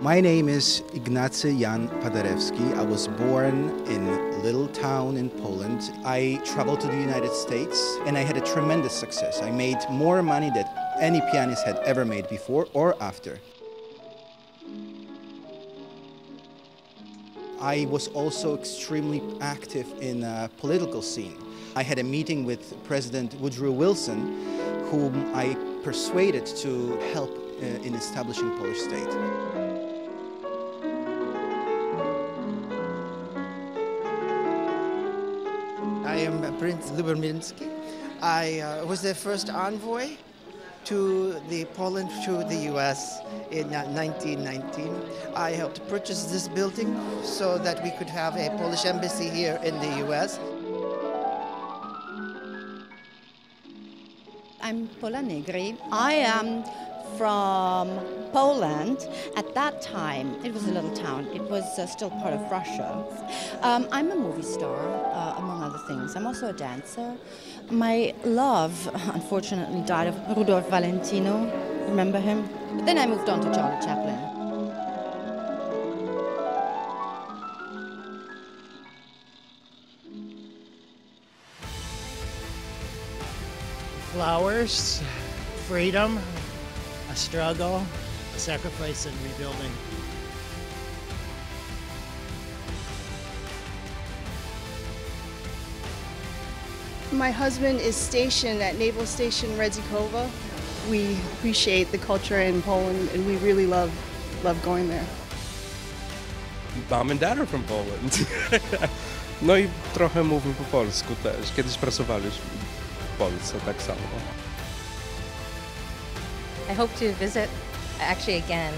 My name is Ignacy Jan Paderewski. I was born in a little town in Poland. I traveled to the United States and I had a tremendous success. I made more money than any pianist had ever made before or after. I was also extremely active in a political scene. I had a meeting with President Woodrow Wilson, whom I persuaded to help uh, in establishing Polish state. I am Prince Lubomirski. I uh, was the first envoy to the Poland to the U.S. in 1919. I helped purchase this building so that we could have a Polish embassy here in the U.S. I'm Pola Negri. I am from Poland. At that time, it was a little town. It was uh, still part of Russia. Um, I'm a movie star, uh, among other things. I'm also a dancer. My love, unfortunately, died of Rudolph Valentino. Remember him? But then I moved on to Charlie Chaplin. Flowers, freedom, a struggle, a sacrifice, and rebuilding. My husband is stationed at Naval Station Redzikowa. We appreciate the culture in Poland and we really love love going there. Mom and dad are from Poland. No i trochę mówię po polsku też. Kiedyś pracowaliśmy w Polsce tak samo. I hope to visit actually again.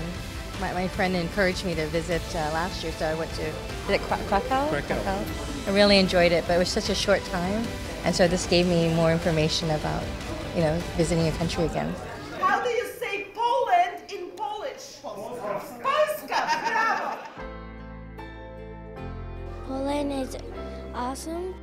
My, my friend encouraged me to visit uh, last year, so I went to visit Kra- Krakow? Krakow. I really enjoyed it, but it was such a short time, and so this gave me more information about, you know, visiting a country again. How do you say Poland in Polish? Polska! Brawo! Poland is awesome.